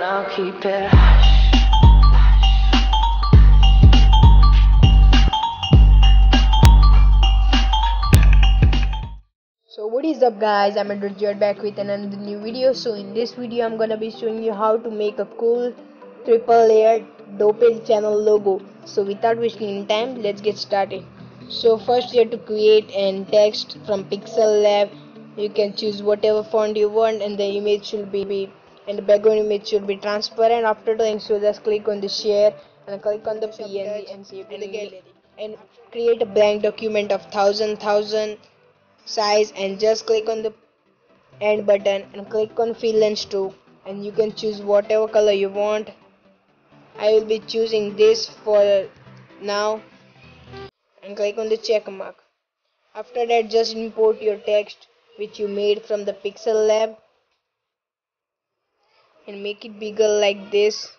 and I'll keep it. So what is up guys, I'm Jord back with another new video. So in this video I'm gonna be showing you how to make a cool triple layered Doped channel logo. So without wasting time, let's get started. So first you have to create an text from Pixel Lab. You can choose whatever font you want and the image should be and the background image should be transparent. After doing so just click on the share and click on the PNG and save in the gallery. and create a blank document of thousand thousand size and just click on the end button and click on fill and stroke. And you can choose whatever color you want. I will be choosing this for now. And click on the check mark. After that just import your text which you made from the pixel lab and make it bigger like this.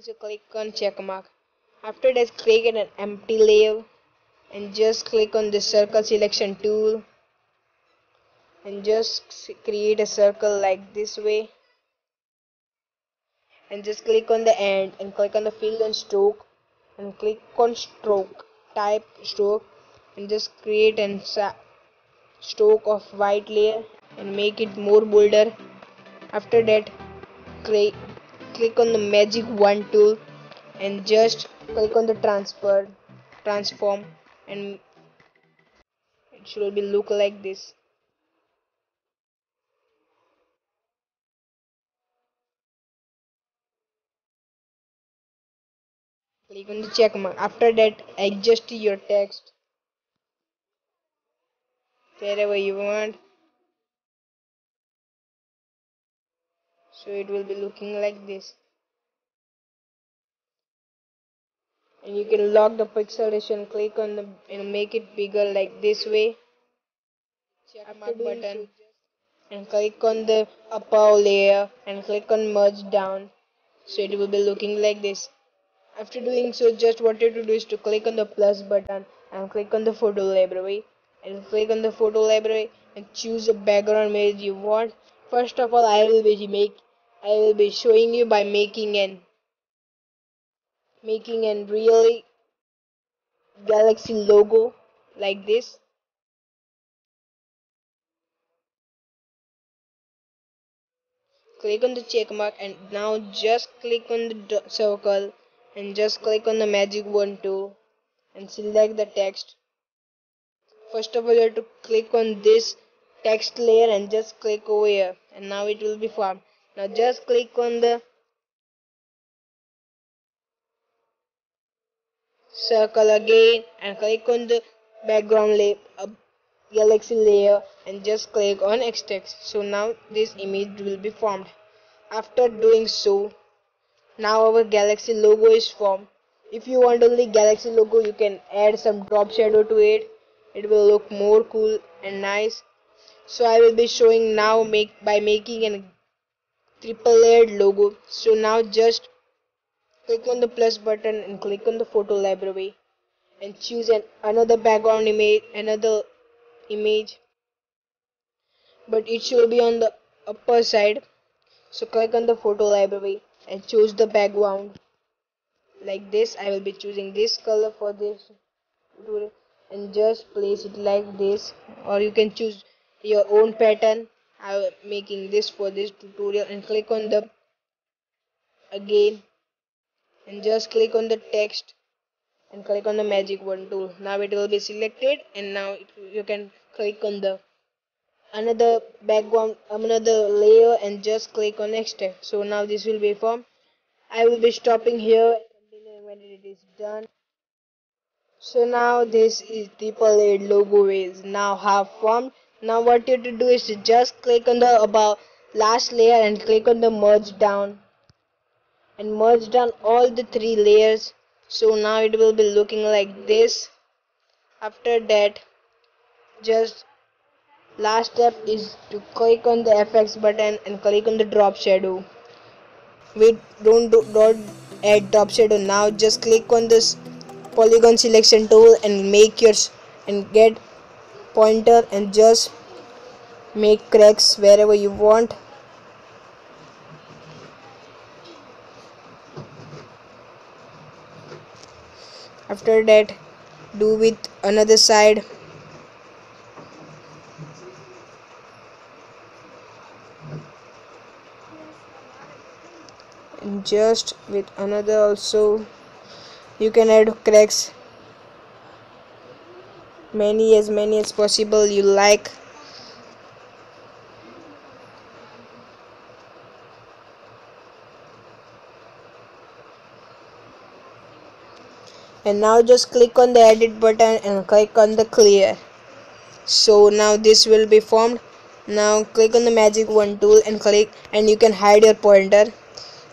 So click on check mark. After that create an empty layer and just click on the circle selection tool and just create a circle like this way. And just click on the end and click on the fill and stroke and click on stroke. Type stroke and just create an stroke of white layer and make it more bolder. After that click on the magic wand tool and just click on the transfer transform and it should be look like this. Click on the check mark. After that adjust your text wherever you want? So it will be looking like this. And you can lock the pixelation click on the and make it bigger like this way. Check mark button. and click on the upper layer and click on merge down. So it will be looking like this. After doing so just what you to do is to click on the plus button and click on the photo library and click on the photo library and choose a background image you want. First of all i will be make i will be showing you by making an making an really galaxy logo like this. Click on the check mark and now just click on the circle and just click on the magic wand tool and select the text first of all you have to click on this text layer and just click over here. And now it will be formed. Now just click on the circle again and click on the background layer uh, galaxy layer and just click on extract so now this image will be formed. After doing so now our galaxy logo is formed. If you want only galaxy logo you can add some drop shadow to it it will look more cool and nice. So i will be showing now make by making a triple layered logo. So now just click on the plus button and click on the photo library and choose an another background image another image. But it should be on the upper side. So click on the photo library and choose the background. Like this I will be choosing this color for this and just place it like this. Or you can choose your own pattern. I am making this for this tutorial and click on the again and just click on the text and click on the magic wand tool. Now it will be selected and now you can click on the another background um, another layer and just click on extract so now this will be formed. I will be stopping here. When it is done so now this is triple A logo is now half formed. Now what you have to do is to just click on the about last layer and click on the merge down. And merge down all the three layers. So now it will be looking like this. After that just last step is to click on the fx button and click on the drop shadow. We don't do, don't add drop shadow now. Just click on this polygon selection tool and make your and get pointer and just make cracks wherever you want. After that do with another side. And just with another also you can add cracks. Many as many as possible you like. And now just click on the edit button and click on the clear. So now this will be formed. Now click on the magic wand tool and click and you can hide your pointer.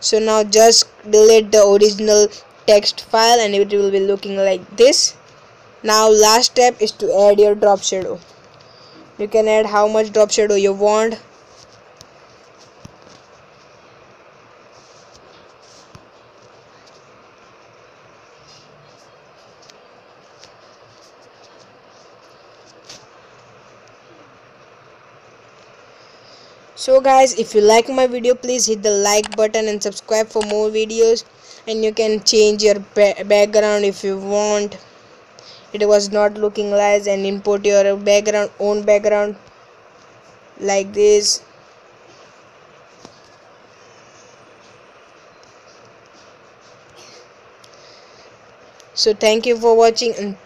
So now just delete the original text file and it will be looking like this. Now last step is to add your drop shadow. You can add how much drop shadow you want. So guys if you like my video please hit the like button and subscribe for more videos and you can change your ba background if you want. It was not looking nice and import your background own background like this. So thank you for watching and